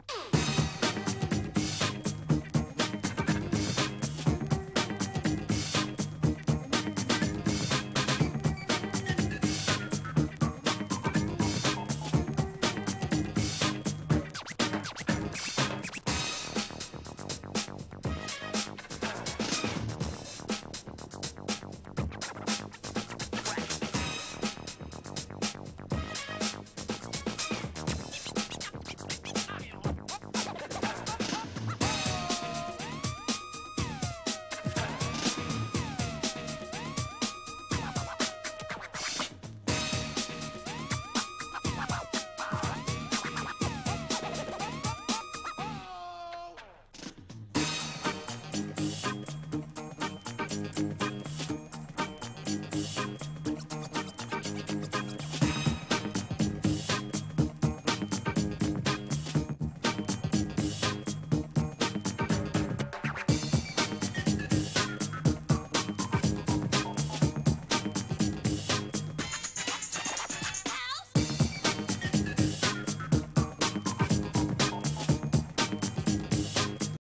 go.